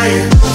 flying.